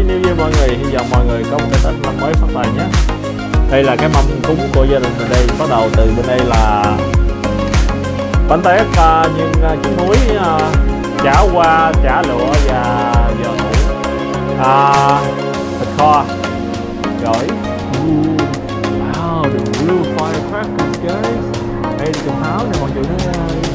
Happy New Year mọi người. Hy vọng mọi người có một cái Tết năm mới phát tài nhé. Đây là cái mâm cúng của gia đình mình đây. Bắt đầu từ bên đây là Bánh tét uh, nhưng uh, trứng muối uh, Chả hoa, chả lụa và giò hủ à, Thịt kho. Gỏi Wow, the real firecrackers guys. Đây là trùng pháo này mọi người thấy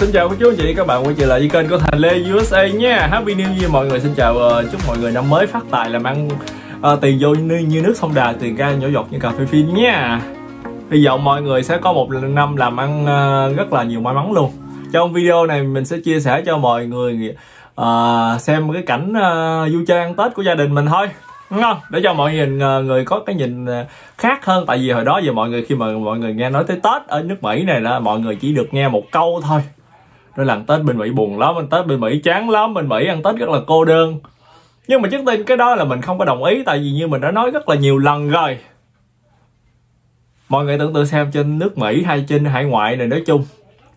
Xin chào các chú anh chị các bạn quay trở lại với kênh của Thành Lê USA nha. Happy New Year mọi người xin chào ờ, chúc mọi người năm mới phát tài làm ăn ờ, tiền vô như, như nước sông đà tiền ra nhỏ giọt như cà phê phin nha. Hy vọng mọi người sẽ có một năm làm ăn uh, rất là nhiều may mắn luôn. Trong video này mình sẽ chia sẻ cho mọi người uh, xem cái cảnh ờ, vui chơi ăn Tết của gia đình mình thôi. Đúng không? Để cho mọi người người có cái nhìn khác hơn. Tại vì hồi đó giờ mọi người khi mà mọi người nghe nói tới Tết ở nước Mỹ này là mọi người chỉ được nghe một câu thôi đó làm Tết bên Mỹ buồn lắm anh Tết bên Mỹ chán lắm bên Mỹ ăn Tết rất là cô đơn. Nhưng mà trước tiên cái đó là mình không có đồng ý tại vì như mình đã nói rất là nhiều lần rồi. Mọi người tưởng tượng xem trên nước Mỹ hay trên hải ngoại này nói chung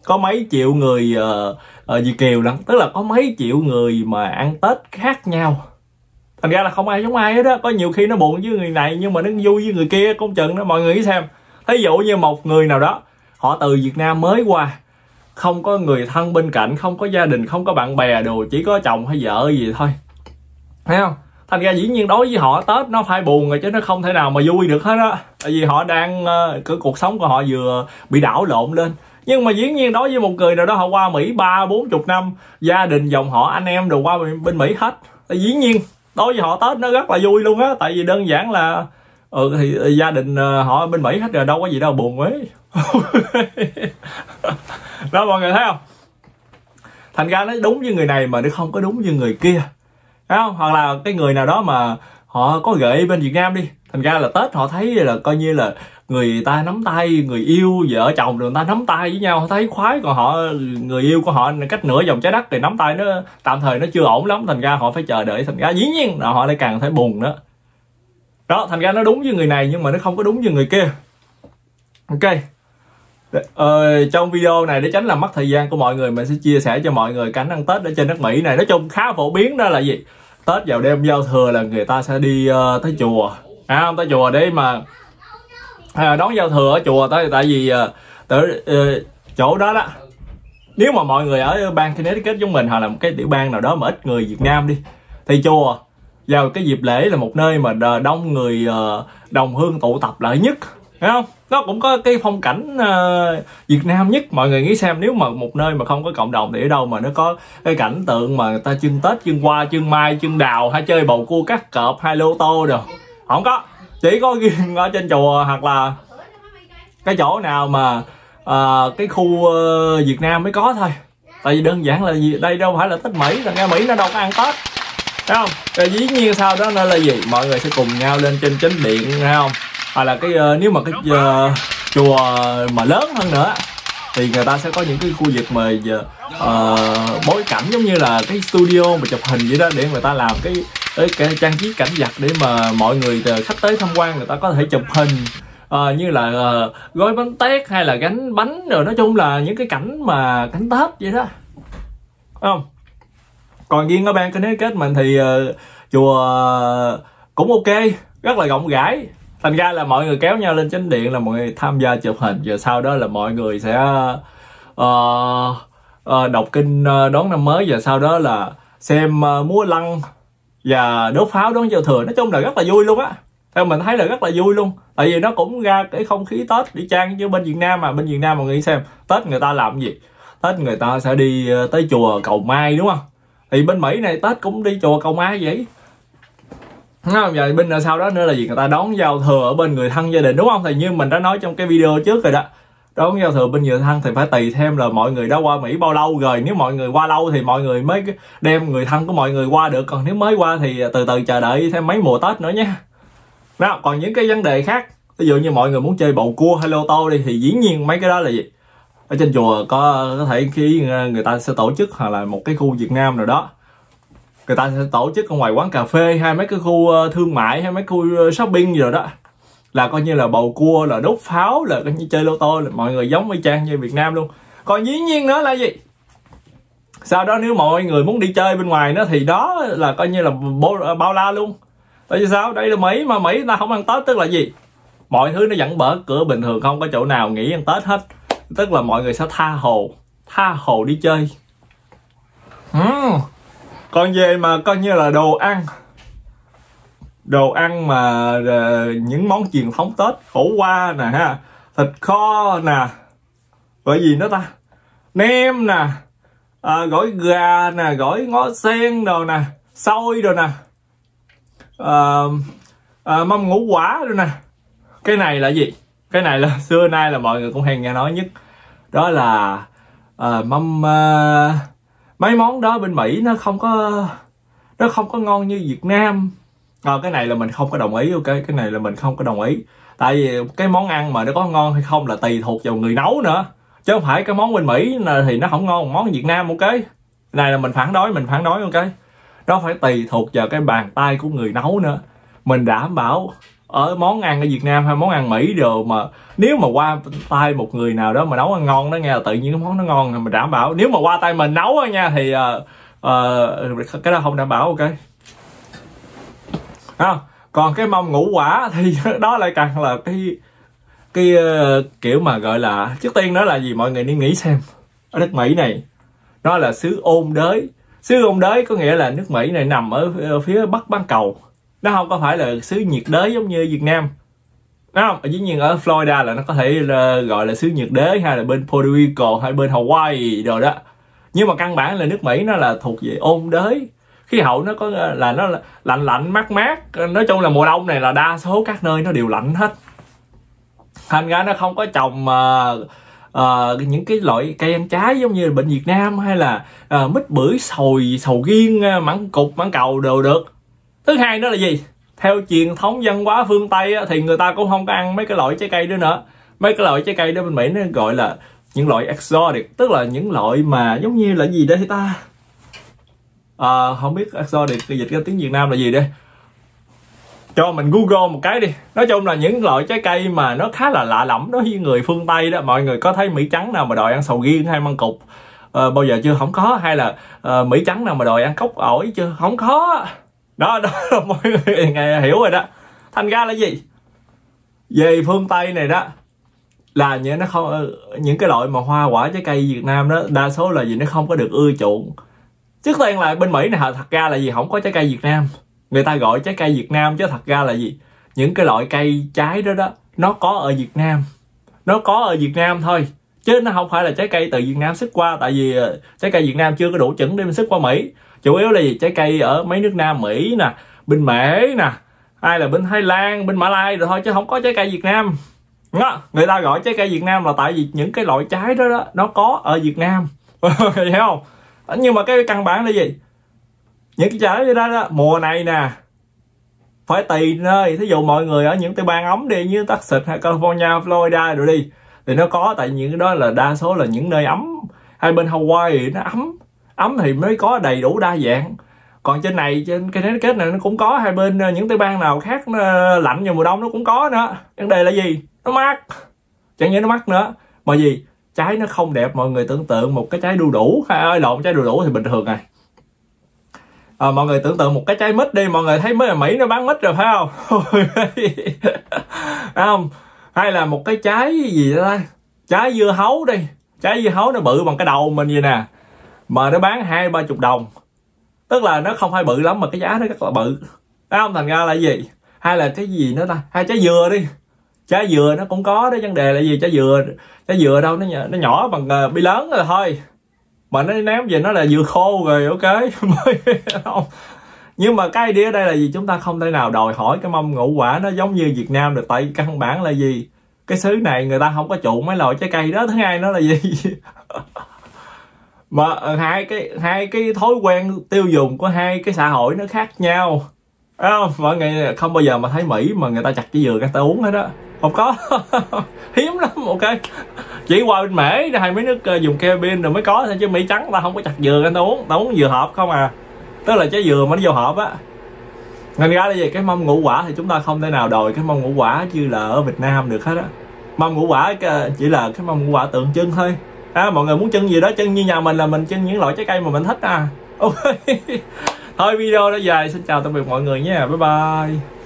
có mấy triệu người uh, uh, Việt kiều lắm tức là có mấy triệu người mà ăn Tết khác nhau. Thành ra là không ai giống ai hết á. Có nhiều khi nó buồn với người này nhưng mà nó vui với người kia công chừng đó. Mọi người nghĩ xem. Thí dụ như một người nào đó họ từ Việt Nam mới qua không có người thân bên cạnh, không có gia đình, không có bạn bè đồ, chỉ có chồng hay vợ gì thôi. Thấy không? Thành ra dĩ nhiên đối với họ, tết nó phải buồn rồi chứ nó không thể nào mà vui được hết á. Tại vì họ đang ờ, cái cuộc sống của họ vừa bị đảo lộn lên. Nhưng mà dĩ nhiên đối với một người nào đó, họ qua mỹ ba, bốn chục năm, gia đình, dòng họ, anh em đều qua bên mỹ hết. Dĩ nhiên, đối với họ, tết nó rất là vui luôn á. Tại vì đơn giản là ừ thì gia đình ờ, họ bên mỹ hết rồi, đâu có gì đâu, buồn ấy đó, mọi người thấy không? Thành ra nó đúng với người này mà nó không có đúng với người kia. Thấy không? Hoặc là cái người nào đó mà họ có gợi bên việt nam đi. Thành ra là tết họ thấy là coi như là người ta nắm tay, người yêu, vợ chồng rồi người ta nắm tay với nhau. Họ thấy khoái, còn họ, người yêu của họ cách nửa vòng trái đất thì nắm tay nó tạm thời nó chưa ổn lắm. Thành ra họ phải chờ đợi thành ra dĩ nhiên là họ lại càng thấy buồn nữa. Đó, thành ra nó đúng với người này nhưng mà nó không có đúng với người kia. Ok. Ờ, trong video này để tránh làm mất thời gian của mọi người mình sẽ chia sẻ cho mọi người cảnh ăn tết ở trên nước mỹ này. Nói chung khá phổ biến đó là gì? Tết vào đêm giao thừa là người ta sẽ đi uh, tới chùa. À, không tới chùa để mà à, đón giao thừa ở chùa tại tại vì uh, uh, chỗ đó đó. Nếu mà mọi người ở bang Connecticut giống mình hoặc là một cái tiểu bang nào đó mà ít người Việt Nam đi thì chùa vào cái dịp lễ là một nơi mà đông người uh, đồng hương tụ tập lại nhất. Thấy không? Nó cũng có cái phong cảnh uh, Việt Nam nhất Mọi người nghĩ xem nếu mà một nơi mà không có cộng đồng thì ở đâu mà nó có cái cảnh tượng mà người ta chưng Tết, chưng hoa, chưng mai, chưng đào hay chơi bầu cua cắt cọp hay lô tô đâu Không có Chỉ có riêng ở trên chùa hoặc là cái chỗ nào mà uh, cái khu uh, Việt Nam mới có thôi Tại vì đơn giản là gì? đây đâu phải là Tết Mỹ Thành ra Mỹ nó đâu có ăn Tết Thấy không? Rồi dĩ nhiên sau đó nó là gì? Mọi người sẽ cùng nhau lên trên chánh điện thấy không? Hoặc là cái uh, nếu mà cái uh, chùa mà lớn hơn nữa thì người ta sẽ có những cái khu vực mà uh, bối cảnh giống như là cái studio mà chụp hình vậy đó để người ta làm cái cái, cái trang trí cảnh vật để mà mọi người khách tới tham quan người ta có thể chụp hình. Uh, như là uh, gói bánh tét hay là gánh bánh rồi nói chung là những cái cảnh mà cảnh tết vậy đó. Đúng không? Còn riêng ở bang Connecticut mình thì uh, chùa cũng ok rất là rộng rãi thành ra là mọi người kéo nhau lên chánh điện là mọi người tham gia chụp hình. Rồi sau đó là mọi người sẽ uh, uh, đọc kinh ờ, đón năm mới. Và sau đó là xem uh, múa lăng và đốt pháo đón giao thừa. Nói chung là rất là vui luôn á. Theo mình thấy là rất là vui luôn. Tại vì nó cũng ra cái không khí tết đi trang chứ bên việt nam mà. Bên việt nam mọi người xem tết người ta làm gì? Tết người ta sẽ đi tới chùa cầu mai đúng không? Thì bên mỹ này tết cũng đi chùa cầu mai vậy. Đúng không? Và bên sau đó? Nữa là gì? Người ta đón giao thừa ở bên người thân gia đình, đúng không? Thì như mình đã nói trong cái video trước rồi đó. Đón giao thừa bên người thân thì phải tùy thêm là mọi người đã qua Mỹ bao lâu rồi. Nếu mọi người qua lâu thì mọi người mới đem người thân của mọi người qua được. Còn nếu mới qua thì từ từ chờ đợi thêm mấy mùa Tết nữa nha đó còn những cái vấn đề khác. Ví dụ như mọi người muốn chơi bầu cua, hay lô tô đi, thì dĩ nhiên mấy cái đó là gì? Ở trên chùa có có thể khi người ta sẽ tổ chức hoặc là một cái khu Việt Nam nào đó người ta sẽ tổ chức ở ngoài quán cà phê hay mấy cái khu ờ, thương mại hay mấy khu ờ, shopping gì rồi đó. Là coi như là bầu cua là đốt pháo là coi như chơi lô tô là mọi người giống y chang như Việt Nam luôn. Còn dĩ nhiên nữa là gì? Sau đó nếu mọi người muốn đi chơi bên ngoài nữa thì đó là coi như là bao, ờ, bao la luôn. Tại vì sao? Đây là mỹ mà mỹ ta không ăn tết tức là gì? Mọi thứ nó vẫn mở cửa bình thường không có chỗ nào nghỉ ăn tết hết. Tức là mọi người sẽ tha hồ tha hồ đi chơi. Uhm con về mà coi như là đồ ăn. Đồ ăn mà ờ, những món truyền thống tết khổ qua nè ha. Thịt kho nè. Gọi gì nữa ta nem nè à, gỏi gà nè gỏi ngó sen đồ nè xôi đồ nè. À, à, mâm ngũ quả đồ nè. Cái này là gì? Cái này là xưa nay là mọi người cũng hay nghe nói nhất. Đó là à, mâm à, mấy món đó bên mỹ nó không có nó không có ngon như việt nam. À, cái này là mình không có đồng ý ok cái này là mình không có đồng ý. Tại vì cái món ăn mà nó có ngon hay không là tùy thuộc vào người nấu nữa. Chứ không phải cái món bên mỹ thì nó không ngon món việt nam ok? Này là mình phản đối mình phản đối ok? Nó phải tùy thuộc vào cái bàn tay của người nấu nữa. Mình đảm bảo ở món ăn ở Việt Nam hay món ăn Mỹ đều mà nếu mà qua tay một người nào đó mà nấu ăn ngon đó nghe là tự nhiên cái món nó ngon thì mình đảm bảo. Nếu mà qua tay mình nấu đó nha thì uh, uh, cái đó không đảm bảo ok? À, còn cái mâm ngũ quả thì đó lại càng là cái cái uh, kiểu mà gọi là trước tiên đó là gì? Mọi người nên nghĩ xem. Ở đất mỹ này nó là xứ ôn đới. Xứ ôn đới có nghĩa là nước mỹ này nằm ở, ở phía bắc bán cầu nó không có phải là xứ nhiệt đới giống như việt nam Đúng không? Dĩ nhiên ở Florida là nó có thể là, gọi là xứ nhiệt đới hay là bên Puerto Rico hay bên Hawaii rồi đó. Nhưng mà căn bản là nước Mỹ nó là thuộc về ôn đới. Khí hậu nó có ờ, là nó lạnh lạnh mát mát. Nói chung là mùa đông này là đa số các nơi nó đều lạnh hết thành ra nó không có trồng uh, uh, những cái loại cây ăn trái giống như bệnh Việt Nam hay là uh, mít bưởi sồi sầu riêng mãng cục mãng cầu đều được thứ hai đó là gì? Theo truyền thống văn hóa phương tây á, thì người ta cũng không có ăn mấy cái loại trái cây đó nữa. Mấy cái loại trái cây đó bên mỹ nó gọi là những loại exotic tức là những loại mà giống như là gì đây ta? À, không biết exotic dịch ra tiếng việt nam là gì đây? Cho mình google một cái đi. Nói chung là những loại trái cây mà nó khá là lạ lẫm đối với người phương tây đó. Mọi người có thấy mỹ trắng nào mà đòi ăn sầu riêng hay măng cục? À, bao giờ chưa? Không có. Hay là à, mỹ trắng nào mà đòi ăn cốc ổi chưa? Không có đó đó là mọi người nghe, hiểu rồi đó. Thành ra là gì? Về phương tây này đó, là những nó không, những cái loại mà hoa quả trái cây Việt Nam đó, đa số là gì, nó không có được ưa chuộng. Trước tiên là bên Mỹ này thật ra là gì, không có trái cây Việt Nam. Người ta gọi trái cây Việt Nam chứ thật ra là gì? Những cái loại cây trái đó đó, nó có ở Việt Nam. Nó có ở Việt Nam thôi chứ nó không phải là trái cây từ Việt Nam xuất qua tại vì ờ, trái cây Việt Nam chưa có đủ chuẩn để mình xuất qua Mỹ. Chủ yếu là gì trái cây ở mấy nước Nam Mỹ nè bên Mễ nè hay là bên Thái Lan bên Mã Lai rồi thôi chứ không có trái cây Việt Nam. Đó. người ta gọi trái cây Việt Nam là tại vì những cái loại trái đó, đó nó có ở Việt Nam. Hiểu không? Ờ, nhưng mà cái căn bản là gì? Những cái trái đó, đó mùa này nè phải tùy nơi. Thí dụ mọi người ở những tiểu bang ấm đi như Texas hay California Florida rồi đi thì nó có tại những cái đó là đa số là những nơi ấm. Hai bên Hawaii nó ấm. Ấm thì mới có đầy đủ đa dạng. Còn trên này trên cái kết này nó cũng có. Hai bên ờ, những tiểu bang nào khác nó lạnh vào mùa đông nó cũng có nữa. Vấn đề là gì? Nó mát. Chẳng nhẽ nó mát nữa. Mà gì trái nó không đẹp mọi người tưởng tượng một cái trái đu đủ. Hay ơi lộn trái đu đủ thì bình thường này à, ờ, mọi người tưởng tượng một cái trái mít đi mọi người thấy mới là mỹ nó bán mít rồi phải không? Không? Hay là một cái trái gì đó trái dưa hấu đi. Trái dưa hấu nó bự bằng cái đầu mình vậy nè. Mà nó bán hai ba chục đồng. Tức là nó không phải bự lắm mà cái giá nó rất là bự. Thấy không? Thành ra là gì? Hay là cái gì nữa ta? Hay trái dừa đi. Trái dừa nó cũng có đó. Vấn đề là gì? Trái dừa trái dừa đâu? Nó nhỏ, nó nhỏ bằng uh, bi lớn rồi thôi. Mà nó ném về nó là dừa khô rồi ok. Không? Nhưng mà cái idea ở đây là gì? Chúng ta không thể nào đòi hỏi cái mâm ngũ quả nó giống như việt nam được, tại căn bản là gì? Cái xứ này người ta không có trụ mấy loại trái cây. Đó, thứ hai nó là gì? Mà hai cái hai cái thói quen tiêu dùng của hai cái xã hội nó khác nhau. Đúng không? Mọi người không bao giờ mà thấy mỹ mà người ta chặt cái dừa người ta uống hết đó không có. Hiếm lắm, ok. Chỉ qua bên mễ hai mấy nước ờ, dùng keo rồi mới có thôi, chứ mỹ trắng ta không có chặt dừa người ta uống. Ta uống dừa hộp không à tức là trái dừa mà nó vô hộp á. Thành ra là về cái mâm ngũ quả thì chúng ta không thể nào đòi cái mâm ngũ quả như là ở Việt Nam được hết á. Mâm ngũ quả chỉ là cái mâm ngũ quả tượng trưng thôi. À, mọi người muốn chân gì đó chân như nhà mình là mình chân những loại trái cây mà mình thích à. Ok. Thôi video đã dài xin chào tạm biệt mọi người nha. Bye bye.